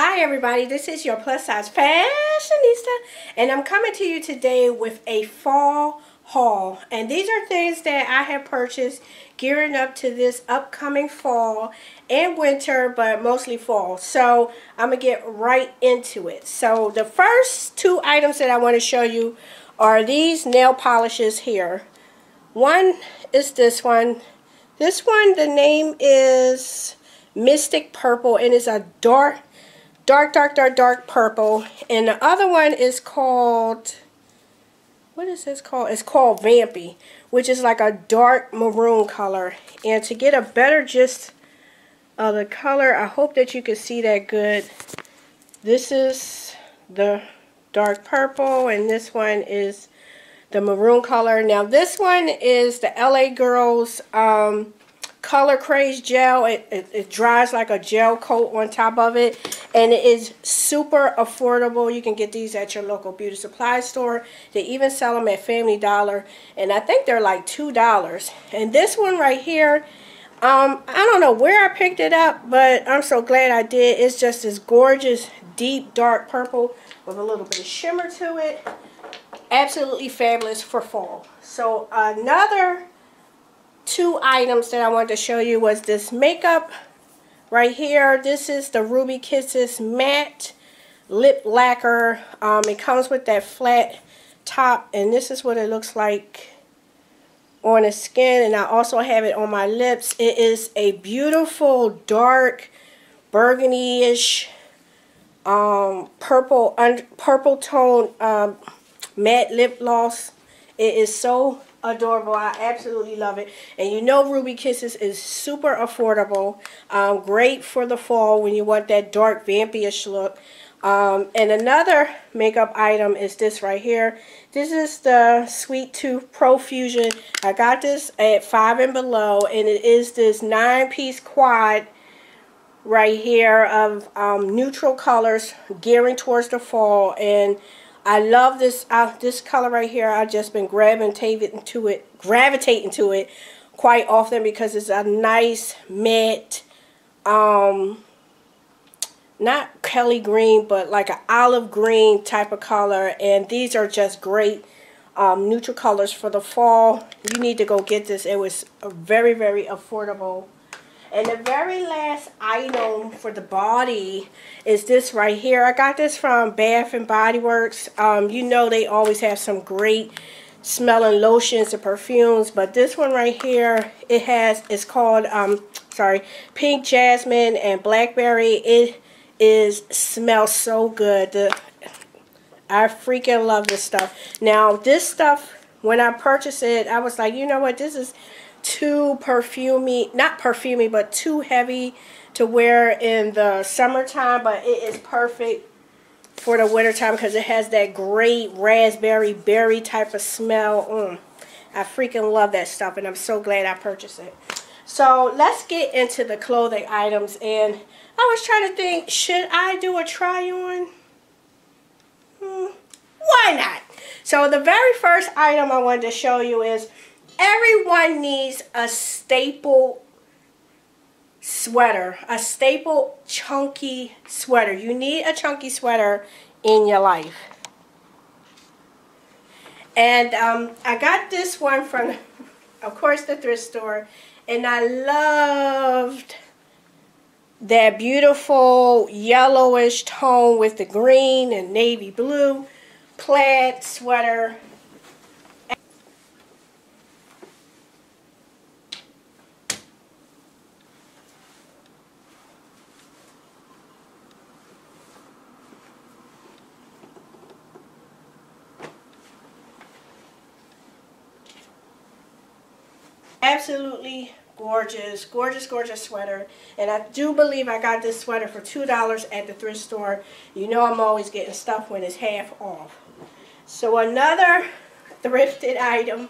Hi everybody, this is your plus size fashionista and I'm coming to you today with a fall haul. And these are things that I have purchased gearing up to this upcoming fall and winter but mostly fall. So I'm gonna get right into it. So the first two items that I want to show you are these nail polishes here. One is this one. This one the name is Mystic Purple and it's a dark dark, dark, dark, dark purple. And the other one is called, what is this called? It's called Vampy, which is like a dark maroon color. And to get a better gist of the color, I hope that you can see that good. This is the dark purple, and this one is the maroon color. Now, this one is the LA Girls um, Color Craze Gel. It, it, it, dries like a gel coat on top of it. And it is super affordable. You can get these at your local beauty supply store. They even sell them at Family Dollar. And I think they're like $2. And this one right here, um, I don't know where I picked it up. But I'm so glad I did. It's just this gorgeous, deep, dark purple with a little bit of shimmer to it. Absolutely fabulous for fall. So another two items that I wanted to show you was this makeup right here. This is the Ruby Kisses Matte Lip Lacquer. Um, it comes with that flat top and this is what it looks like on the skin and I also have it on my lips. It is a beautiful dark burgundy-ish um, purple purple tone um, matte lip gloss. It is so adorable. I absolutely love it. And you know Ruby Kisses is super affordable. Um, great for the fall when you want that dark vampyish look. Um, and another makeup item is this right here. This is the Sweet Tooth Profusion. I got this at 5 and below. And it is this 9-piece quad right here of um, neutral colors gearing towards the fall. And I love this uh, this color right here. I've just been gravitating to it, gravitating to it quite often because it's a nice matte, um, not Kelly green, but like an olive green type of color. And these are just great um, neutral colors for the fall. You need to go get this. It was very, very affordable and the very last item for the body is this right here. I got this from Bath and Body Works. Um, you know they always have some great smelling lotions and perfumes. But this one right here, it has, it's called, um, sorry, Pink Jasmine and Blackberry. It is, smells so good. The, I freaking love this stuff. Now, this stuff, when I purchased it, I was like, you know what, this is too perfumey, not perfumey, but too heavy to wear in the summertime, but it is perfect for the wintertime because it has that great raspberry berry type of smell. Mm, I freaking love that stuff and I'm so glad I purchased it. So let's get into the clothing items and I was trying to think, should I do a try on? Hmm, why not? So the very first item I wanted to show you is Everyone needs a staple sweater, a staple chunky sweater. You need a chunky sweater in your life. And um, I got this one from, of course, the thrift store. And I loved that beautiful yellowish tone with the green and navy blue plaid sweater. Absolutely gorgeous, gorgeous, gorgeous sweater. And I do believe I got this sweater for $2 at the thrift store. You know I'm always getting stuff when it's half off. So another thrifted item.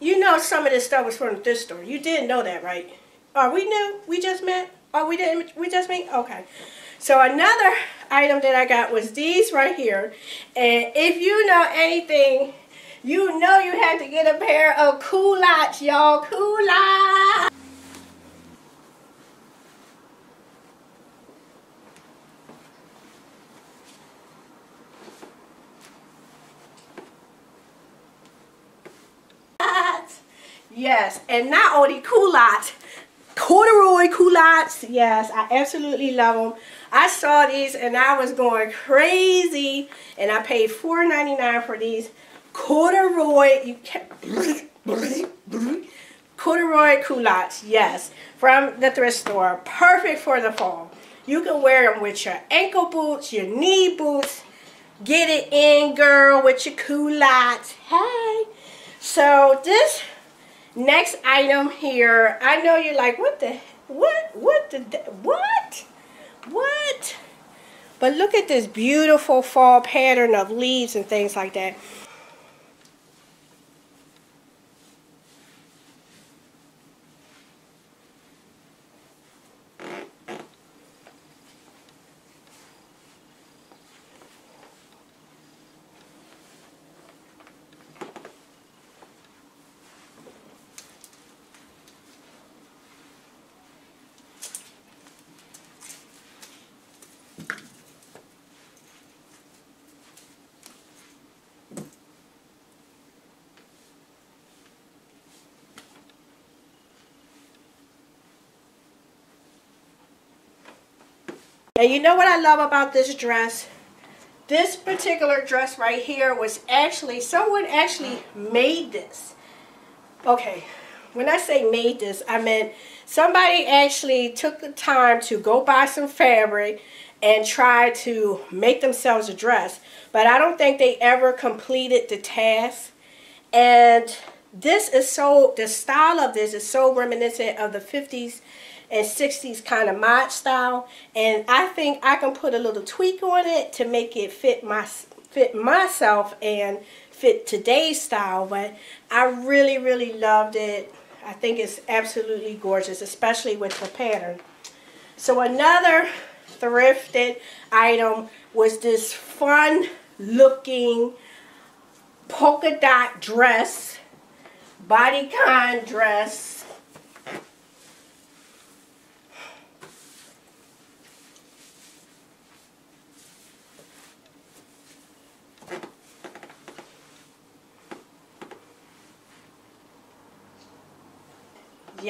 You know some of this stuff was from the thrift store. You didn't know that, right? Are we new? We just met? Oh, we didn't? We just met? Okay. So another item that I got was these right here. And if you know anything you know you have to get a pair of culottes, y'all. Culottes. Yes, and not only culottes, corduroy culottes. Yes, I absolutely love them. I saw these and I was going crazy and I paid $4.99 for these corduroy. You can corduroy culottes. Yes, from the thrift store. Perfect for the fall. You can wear them with your ankle boots, your knee boots. Get it in, girl, with your culottes. Hey. So this next item here, I know you're like, what the, what, what the, what, what? But look at this beautiful fall pattern of leaves and things like that. And you know what I love about this dress? This particular dress right here was actually, someone actually made this. Okay, when I say made this, I meant somebody actually took the time to go buy some fabric and try to make themselves a dress. But I don't think they ever completed the task. And this is so, the style of this is so reminiscent of the 50s and 60s kind of mod style. And I think I can put a little tweak on it to make it fit my fit myself and fit today's style but I really really loved it. I think it's absolutely gorgeous especially with the pattern. So another thrifted item was this fun looking polka dot dress bodycon dress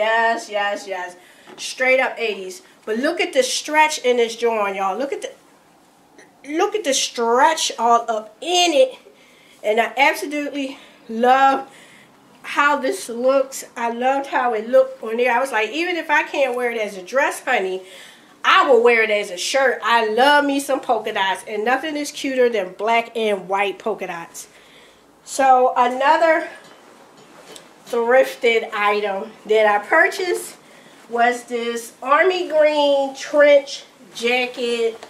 Yes, yes, yes. Straight up 80s. But look at the stretch in this joint, y'all. Look at the look at the stretch all up in it. And I absolutely love how this looks. I loved how it looked on there. I was like, even if I can't wear it as a dress, honey, I will wear it as a shirt. I love me some polka dots. And nothing is cuter than black and white polka dots. So another thrifted item that I purchased was this army green trench jacket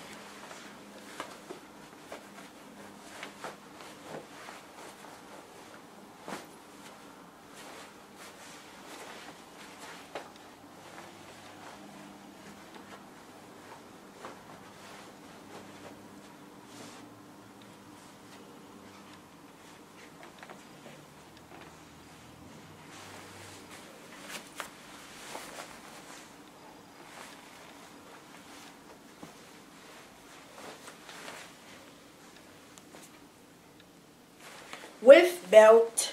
with belt.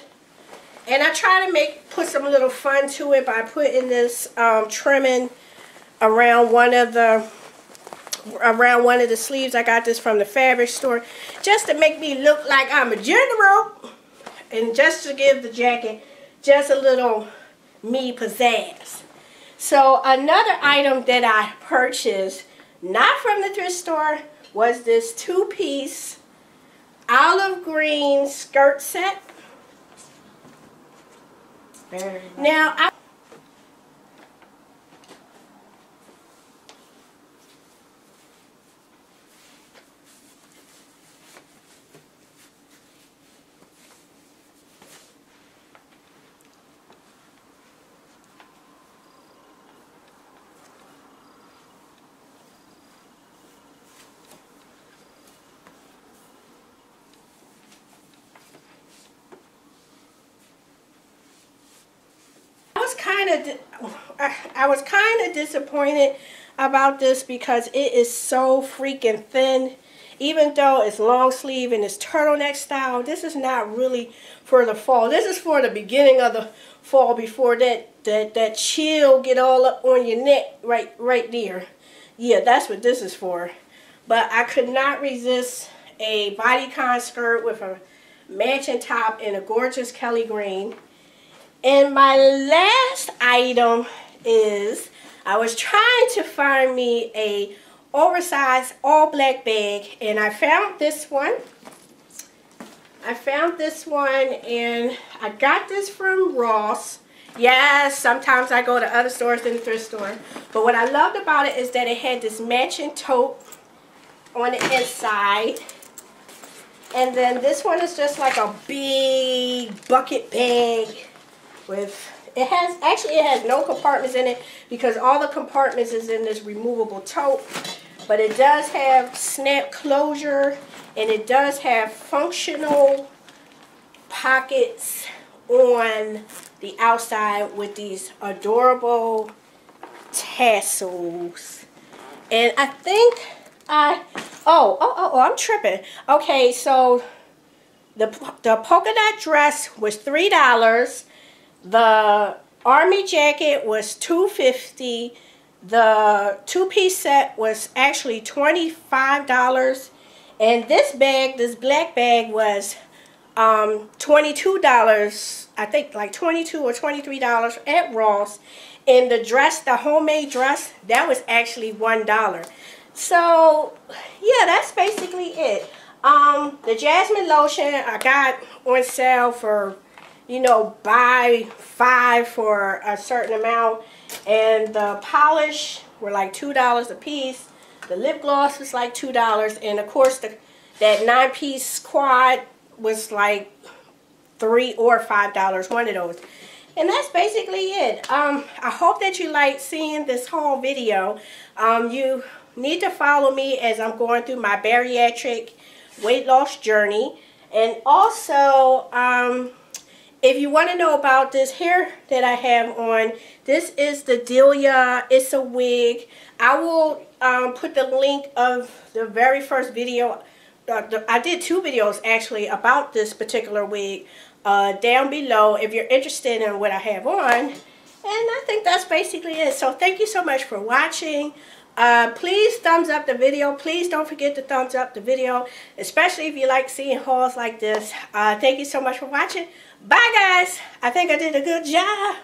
And I try to make put some little fun to it by putting this um, trimming around one of the around one of the sleeves. I got this from the fabric store just to make me look like I'm a general and just to give the jacket just a little me pizzazz. So another item that I purchased, not from the thrift store, was this two-piece olive green skirt set. Very nice. Now, I kind of I was kind of disappointed about this because it is so freaking thin even though it's long sleeve and it's turtleneck style, this is not really for the fall. This is for the beginning of the fall before that that that chill get all up on your neck right right there. Yeah, that's what this is for. But I could not resist a bodycon skirt with a matching top in a gorgeous Kelly green. And my last item is I was trying to find me a oversized all black bag and I found this one. I found this one and I got this from Ross. Yes, sometimes I go to other stores than the thrift store. But what I loved about it is that it had this matching tote on the inside. And then this one is just like a big bucket bag with it has actually it has no compartments in it because all the compartments is in this removable tote but it does have snap closure and it does have functional pockets on the outside with these adorable tassels. And I think I oh oh oh, oh I'm tripping. Okay so the, the polka dot dress was three dollars the army jacket was 250 The two-piece set was actually $25. And this bag, this black bag was um, $22. I think like 22 or $23 at Ross. And the dress, the homemade dress, that was actually $1. So, yeah, that's basically it. Um, the jasmine lotion I got on sale for you know, buy five for a certain amount. And the polish were like $2 a piece. The lip gloss was like $2. And of course, the, that nine-piece quad was like 3 or $5, one of those. And that's basically it. Um, I hope that you like seeing this whole video. Um, you need to follow me as I'm going through my bariatric weight loss journey. And also, um, if you want to know about this hair that I have on, this is the Delia. It's a wig. I will um, put the link of the very first video. Uh, the, I did two videos actually about this particular wig uh, down below if you're interested in what I have on. And I think that's basically it. So thank you so much for watching. Uh, please thumbs up the video. Please don't forget to thumbs up the video, especially if you like seeing hauls like this. Uh, thank you so much for watching. Bye, guys. I think I did a good job.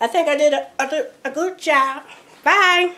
I think I did a, a, a good job. Bye.